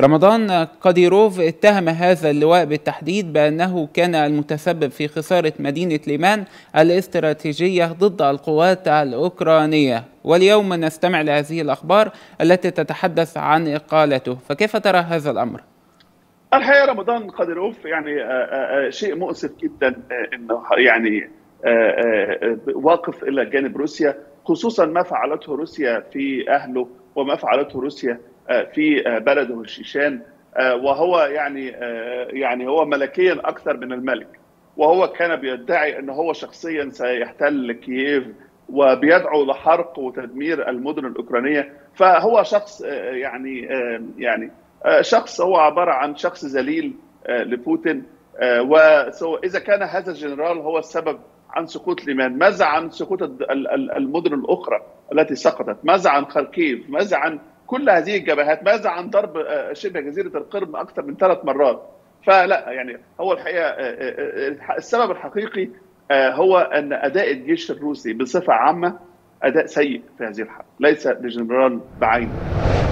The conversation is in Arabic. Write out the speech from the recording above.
رمضان قاديروف اتهم هذا اللواء بالتحديد بأنه كان المتسبب في خسارة مدينة ليمان الاستراتيجية ضد القوات الأوكرانية واليوم نستمع لهذه الأخبار التي تتحدث عن إقالته فكيف ترى هذا الأمر؟ الحقيقة رمضان قاديروف يعني شيء مؤسف جدا أنه يعني واقف إلى جانب روسيا خصوصا ما فعلته روسيا في أهله وما فعلته روسيا في بلده الشيشان وهو يعني يعني هو ملكيا أكثر من الملك. وهو كان بيدعي إن هو شخصيا سيحتل كييف وبيدعو لحرق وتدمير المدن الأوكرانية. فهو شخص يعني يعني شخص هو عبارة عن شخص ذليل لبوتين. واذا كان هذا الجنرال هو السبب عن سقوط ليمان. ماذا عن سقوط المدن الأخرى التي سقطت؟ ماذا عن خاركيف ماذا عن كل هذه الجبهات ماذا عن ضرب شبه جزيرة القرم أكثر من ثلاث مرات؟ فلا يعني هو الحقيقة السبب الحقيقي هو أن أداء الجيش الروسي بصفة عامة أداء سيء في هذه الحرب ليس لجنرال بعينه.